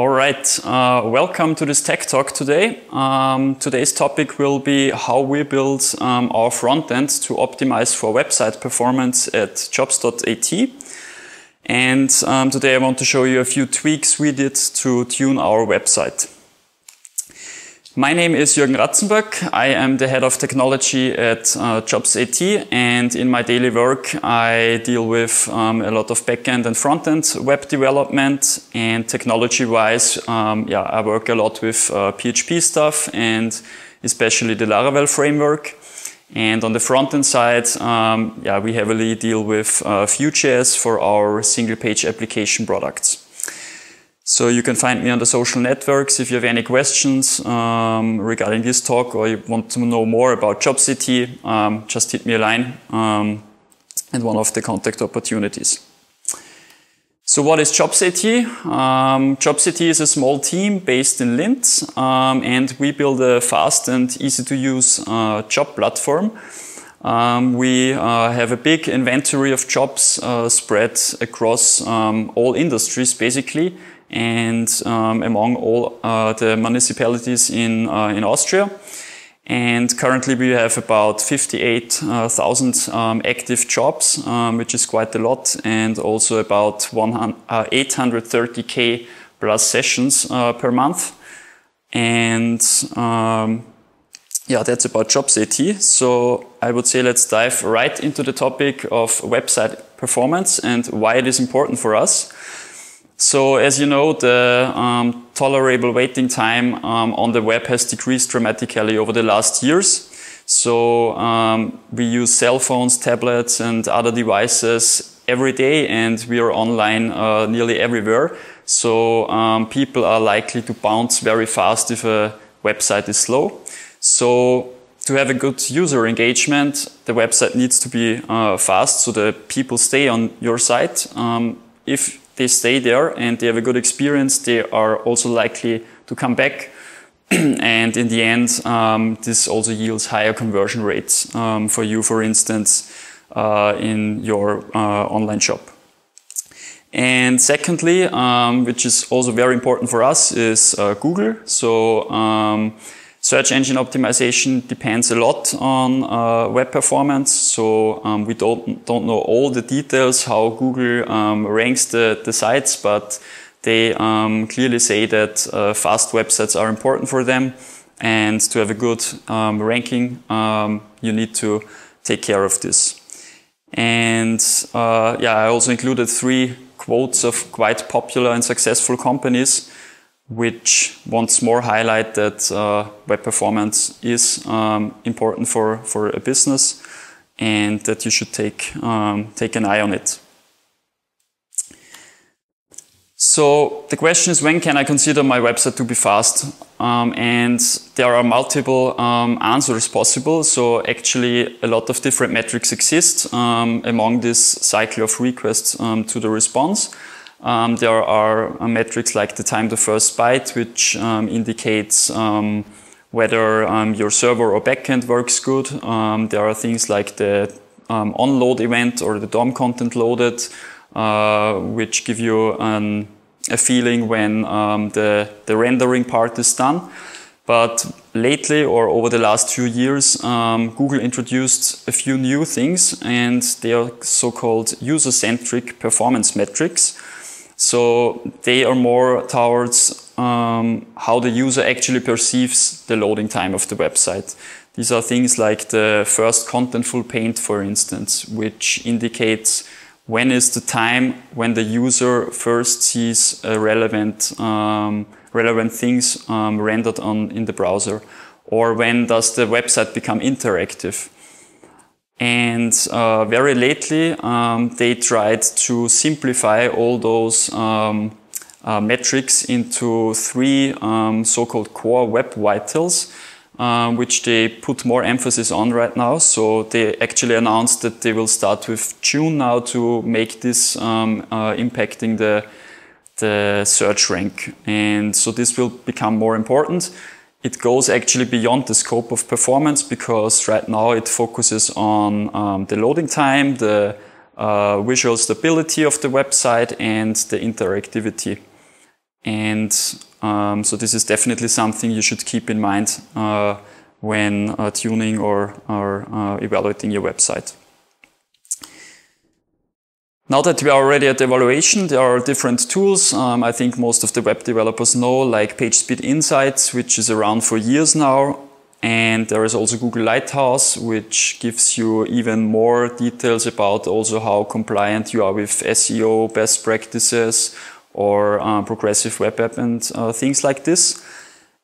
All right, uh, welcome to this tech talk today. Um, today's topic will be how we build um, our front end to optimize for website performance at jobs.at. And um, today I want to show you a few tweaks we did to tune our website. My name is Jürgen Ratzenböck. I am the head of technology at uh, JobsAT, and in my daily work, I deal with um, a lot of backend and front-end web development. And technology-wise, um, yeah, I work a lot with uh, PHP stuff and especially the Laravel framework. And on the front-end side, um, yeah, we heavily deal with uh, Vue.js for our single-page application products. So you can find me on the social networks if you have any questions um, regarding this talk or you want to know more about JobsAT, um, just hit me a line um, and one of the contact opportunities. So what is JobsAT? Um, is a small team based in Linz um, and we build a fast and easy to use uh, job platform. Um, we uh, have a big inventory of jobs uh, spread across um, all industries basically and um, among all uh, the municipalities in, uh, in Austria. And currently we have about 58,000 um, active jobs, um, which is quite a lot, and also about 830k uh, plus sessions uh, per month. And um, yeah, that's about JobsAT. So I would say let's dive right into the topic of website performance and why it is important for us. So as you know, the um, tolerable waiting time um, on the web has decreased dramatically over the last years. So um, we use cell phones, tablets, and other devices every day, and we are online uh, nearly everywhere. So um, people are likely to bounce very fast if a website is slow. So to have a good user engagement, the website needs to be uh, fast so that people stay on your site. Um, if they stay there and they have a good experience, they are also likely to come back. and in the end, um, this also yields higher conversion rates um, for you, for instance, uh, in your uh, online shop. And secondly, um, which is also very important for us, is uh, Google. So um, Search engine optimization depends a lot on uh, web performance, so um, we don't, don't know all the details how Google um, ranks the, the sites, but they um, clearly say that uh, fast websites are important for them, and to have a good um, ranking, um, you need to take care of this. And uh, yeah, I also included three quotes of quite popular and successful companies which once more highlight that uh, web performance is um, important for, for a business and that you should take, um, take an eye on it. So the question is, when can I consider my website to be fast? Um, and there are multiple um, answers possible. So actually a lot of different metrics exist um, among this cycle of requests um, to the response. Um, there are uh, metrics like the time to first byte, which um, indicates um, whether um, your server or backend works good. Um, there are things like the um, onload event or the DOM content loaded, uh, which give you a feeling when the, the rendering part is done. But lately, or over the last few years, um, Google introduced a few new things, and they are so-called user-centric performance metrics. So they are more towards um, how the user actually perceives the loading time of the website. These are things like the first contentful paint, for instance, which indicates when is the time when the user first sees relevant, um, relevant things um, rendered on in the browser, or when does the website become interactive. And uh, very lately, um, they tried to simplify all those um, uh, metrics into three um, so-called core web vitals, uh, which they put more emphasis on right now. So they actually announced that they will start with June now to make this um, uh, impacting the, the search rank. And so this will become more important it goes actually beyond the scope of performance because right now it focuses on um, the loading time, the uh, visual stability of the website and the interactivity. And um, so this is definitely something you should keep in mind uh, when uh, tuning or, or uh, evaluating your website. Now that we are already at evaluation, there are different tools. Um, I think most of the web developers know, like PageSpeed Insights, which is around for years now. And there is also Google Lighthouse, which gives you even more details about also how compliant you are with SEO best practices or uh, progressive web app and uh, things like this.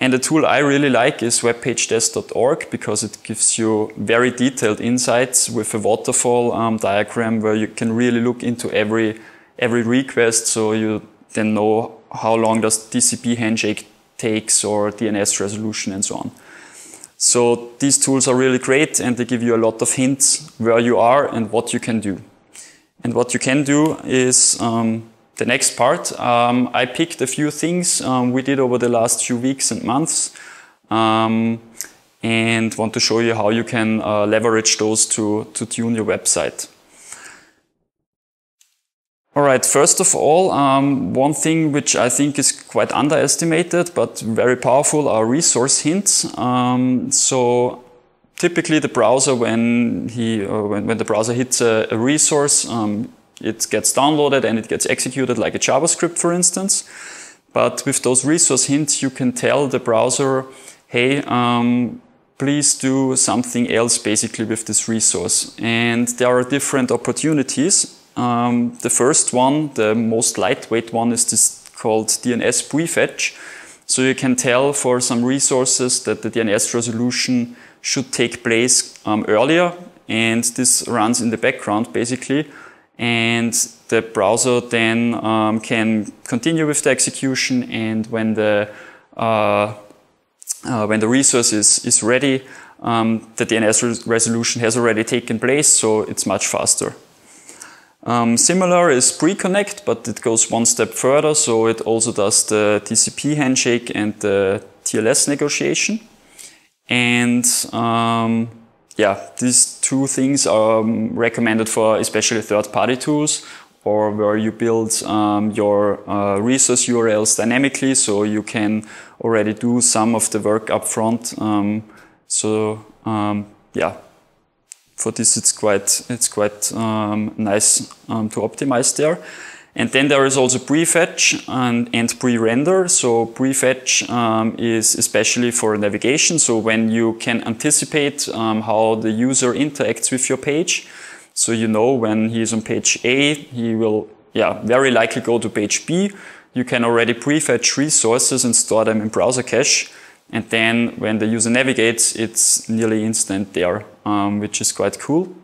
And the tool I really like is webpagetest.org because it gives you very detailed insights with a waterfall um, diagram where you can really look into every every request so you then know how long does TCP handshake takes or DNS resolution and so on. So these tools are really great and they give you a lot of hints where you are and what you can do. And what you can do is um, the next part, um, I picked a few things um, we did over the last few weeks and months um, and want to show you how you can uh, leverage those to, to tune your website. All right, first of all, um, one thing which I think is quite underestimated but very powerful are resource hints. Um, so typically the browser, when, he, uh, when, when, the browser hits a, a resource, um, it gets downloaded and it gets executed like a JavaScript, for instance. But with those resource hints, you can tell the browser, hey, um, please do something else basically with this resource. And there are different opportunities. Um, the first one, the most lightweight one, is this called DNS prefetch. So you can tell for some resources that the DNS resolution should take place um, earlier. And this runs in the background basically and the browser then um, can continue with the execution and when the uh, uh, when the resource is, is ready, um, the DNS res resolution has already taken place, so it's much faster. Um, similar is pre-connect, but it goes one step further, so it also does the TCP handshake and the TLS negotiation. And um, yeah, these two things are um, recommended for especially third-party tools or where you build um, your uh, resource URLs dynamically, so you can already do some of the work up front. Um, so um, yeah, for this it's quite it's quite um, nice um, to optimize there. And then there is also prefetch and, and pre-render. So prefetch um, is especially for navigation. So when you can anticipate um, how the user interacts with your page. So you know when he is on page A, he will yeah, very likely go to page B. You can already prefetch resources and store them in browser cache. And then when the user navigates, it's nearly instant there, um, which is quite cool.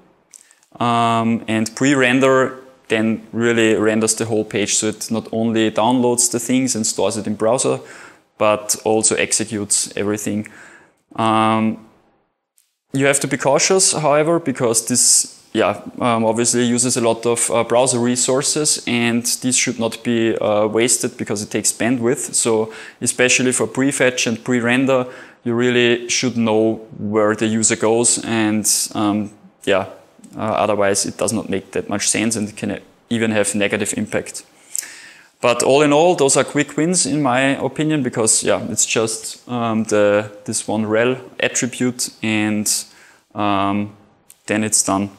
Um, and pre-render then really renders the whole page. So it not only downloads the things and stores it in browser, but also executes everything. Um, you have to be cautious, however, because this yeah, um, obviously uses a lot of uh, browser resources and these should not be uh, wasted because it takes bandwidth. So especially for prefetch and pre-render, you really should know where the user goes and um, yeah, otherwise, it does not make that much sense and it can even have negative impact. But all in all, those are quick wins in my opinion because yeah, it's just um, the this one rel attribute and um, then it's done.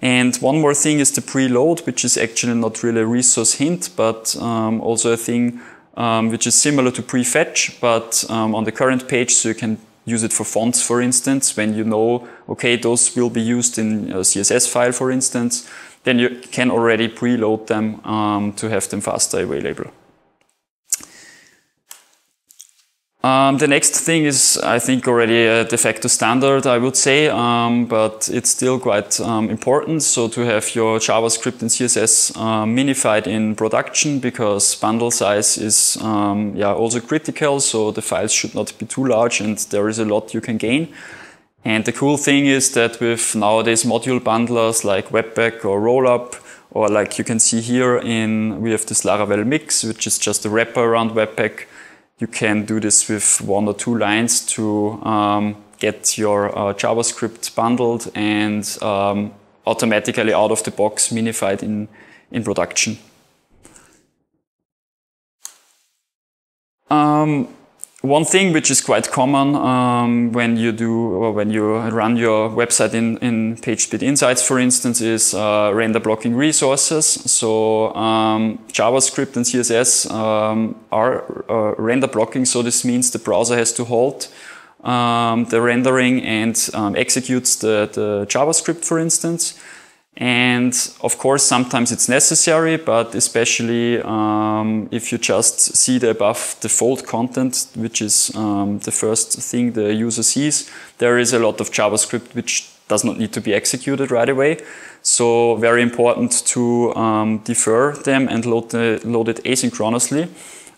And one more thing is the preload, which is actually not really a resource hint, but um, also a thing um, which is similar to prefetch, but um, on the current page, so you can use it for fonts, for instance, when you know, okay, those will be used in a CSS file, for instance, then you can already preload them um, to have them faster available. Um, the next thing is, I think, already a de facto standard, I would say, um, but it's still quite um, important. So to have your JavaScript and CSS um, minified in production because bundle size is um, yeah, also critical. So the files should not be too large and there is a lot you can gain. And the cool thing is that with nowadays module bundlers like Webpack or Rollup, or like you can see here in, we have this Laravel mix, which is just a wrapper around Webpack you can do this with one or two lines to um, get your uh, JavaScript bundled and um, automatically out of the box minified in, in production. um, one thing which is quite common um, when you do or when you run your website in, in PageSpeed Insights, for instance, is uh, render blocking resources. So um, JavaScript and CSS um, are uh, render blocking. So this means the browser has to halt um, the rendering and um, executes the, the JavaScript, for instance. And of course, sometimes it's necessary, but especially um, if you just see the above the fold content, which is um, the first thing the user sees, there is a lot of JavaScript which does not need to be executed right away. So very important to um, defer them and load, the, load it asynchronously.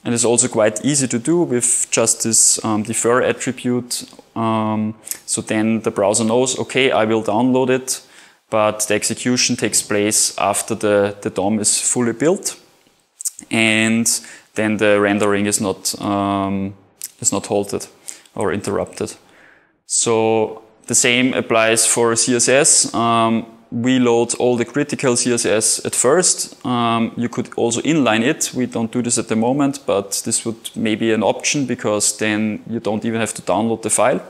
And it's also quite easy to do with just this um, defer attribute. Um, so then the browser knows, okay, I will download it but the execution takes place after the, the DOM is fully built and then the rendering is not, um, is not halted or interrupted. So the same applies for CSS. Um, we load all the critical CSS at first. Um, you could also inline it. We don't do this at the moment, but this would maybe an option because then you don't even have to download the file.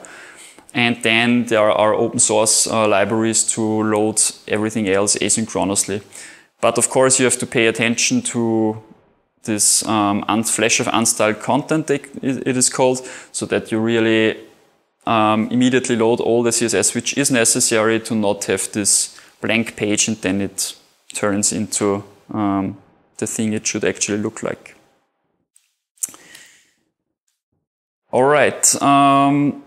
And then there are open source uh, libraries to load everything else asynchronously. But of course, you have to pay attention to this um, flash of unstyled content, it is called, so that you really um, immediately load all the CSS which is necessary to not have this blank page and then it turns into um, the thing it should actually look like. All right. Um,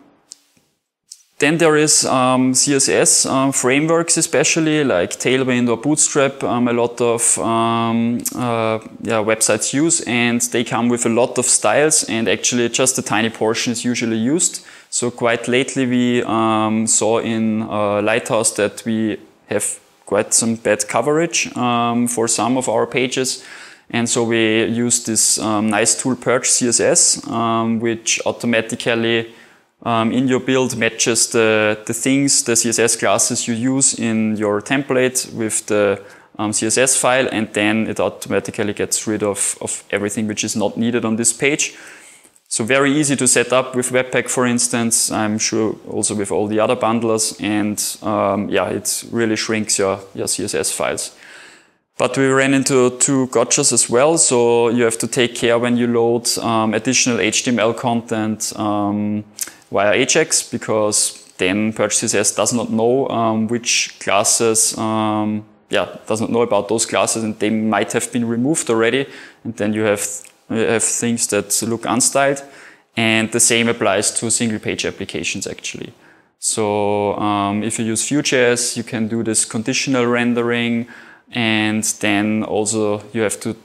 then there is um, CSS um, frameworks, especially like Tailwind or Bootstrap. Um, a lot of um, uh, yeah, websites use, and they come with a lot of styles. And actually, just a tiny portion is usually used. So quite lately, we um, saw in uh, Lighthouse that we have quite some bad coverage um, for some of our pages. And so we use this nice tool Purge CSS, which automatically um, in your build matches the, the things, the CSS classes you use in your template with the um, CSS file, and then it automatically gets rid of, of everything which is not needed on this page. So very easy to set up with Webpack, for instance. I'm sure also with all the other bundlers, and um, yeah, it really shrinks your, your CSS files. But we ran into two gotchas as well. So you have to take care when you load um, additional HTML content um, via Ajax because then Purge CSS does not know um, which classes, um, yeah, does not know about those classes and they might have been removed already. And then you have, you have things that look unstyled. And the same applies to single page applications actually. So um, if you use Vue.js, you can do this conditional rendering. And then also you have to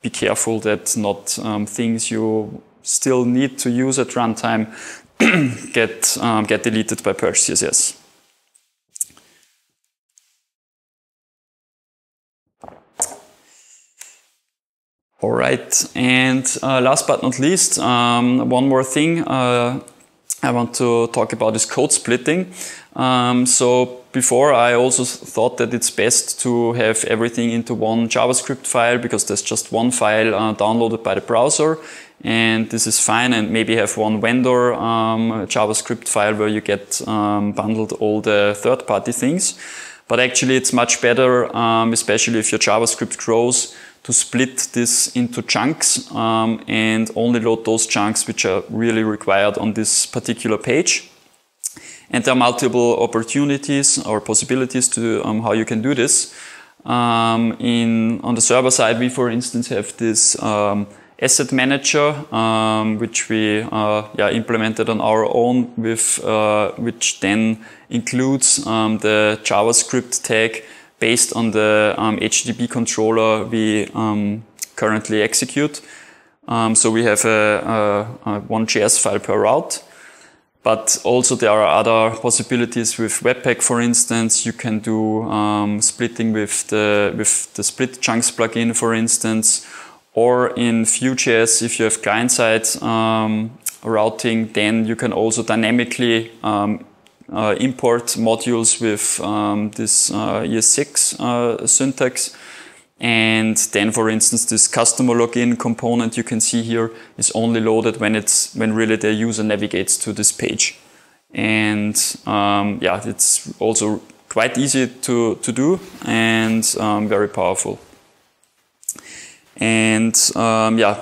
be careful that not um, things you still need to use at runtime get, um, get deleted by purge CSS. All right, and uh, last but not least, um, one more thing uh, I want to talk about is code splitting. Um, so before I also thought that it's best to have everything into one JavaScript file because there's just one file uh, downloaded by the browser and this is fine and maybe have one vendor um, JavaScript file where you get um, bundled all the third-party things. But actually it's much better, um, especially if your JavaScript grows, to split this into chunks um, and only load those chunks which are really required on this particular page. And there are multiple opportunities or possibilities to um, how you can do this. Um, in, on the server side, we, for instance, have this asset manager, um, which we uh, yeah, implemented on our own, with uh, which then includes um, the JavaScript tag based on the um, HTTP controller we um, currently execute. Um, so we have a, a, a one JS file per route. But also there are other possibilities with Webpack, for instance. You can do um, splitting with the with the split chunks plugin, for instance, or in Vue.js, if you have client-side um, routing, then you can also dynamically um, uh, import modules with um, this uh, ES6 uh, syntax. And then, for instance, this customer login component you can see here is only loaded when it's when really the user navigates to this page. And um, yeah, it's also quite easy to, to do and um, very powerful. And um, yeah,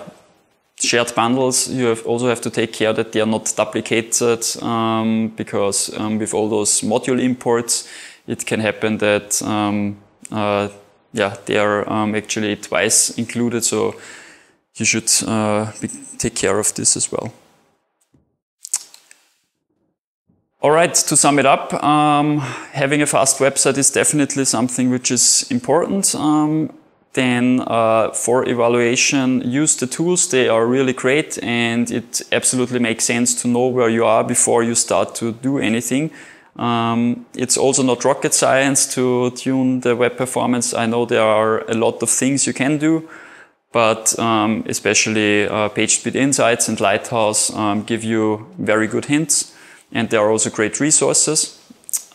shared bundles, you have also have to take care that they are not duplicated um, because um, with all those module imports, it can happen that um, uh, yeah they are um, actually twice included. So you should uh, be, take care of this as well. All right, to sum it up, um, having a fast website is definitely something which is important. Um, then uh, for evaluation, use the tools. They are really great and it absolutely makes sense to know where you are before you start to do anything. Um, it's also not rocket science to tune the web performance. I know there are a lot of things you can do, but um, especially uh, PageSpeed Insights and Lighthouse um, give you very good hints. And there are also great resources.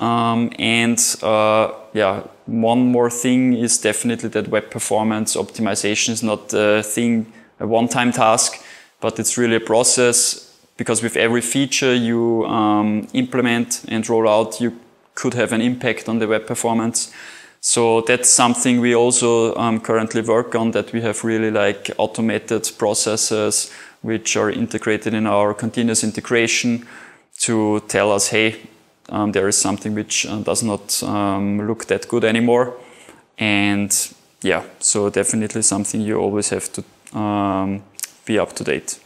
Um, and uh, yeah, one more thing is definitely that web performance optimization is not a thing, a one-time task, but it's really a process because with every feature you um, implement and roll out, you could have an impact on the web performance. So that's something we also um, currently work on that we have really like automated processes which are integrated in our continuous integration to tell us, hey, um, there is something which uh, does not um, look that good anymore. And yeah, so definitely something you always have to um, be up to date.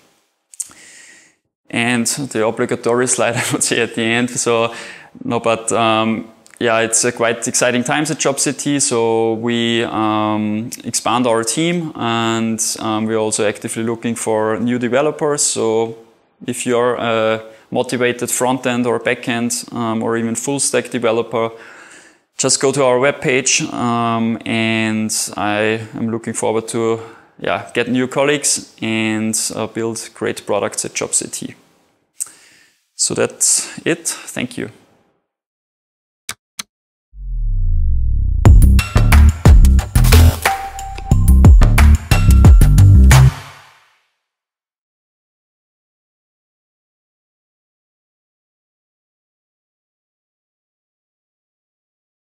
And the obligatory slide I would say at the end. So, no, but um, yeah, it's a quite exciting times at JobsAT. So we um, expand our team and um, we're also actively looking for new developers. So if you're a motivated front end or back end um, or even full stack developer, just go to our webpage um, and I am looking forward to yeah, get new colleagues and uh, build great products at JobsAT. So that's it. Thank you.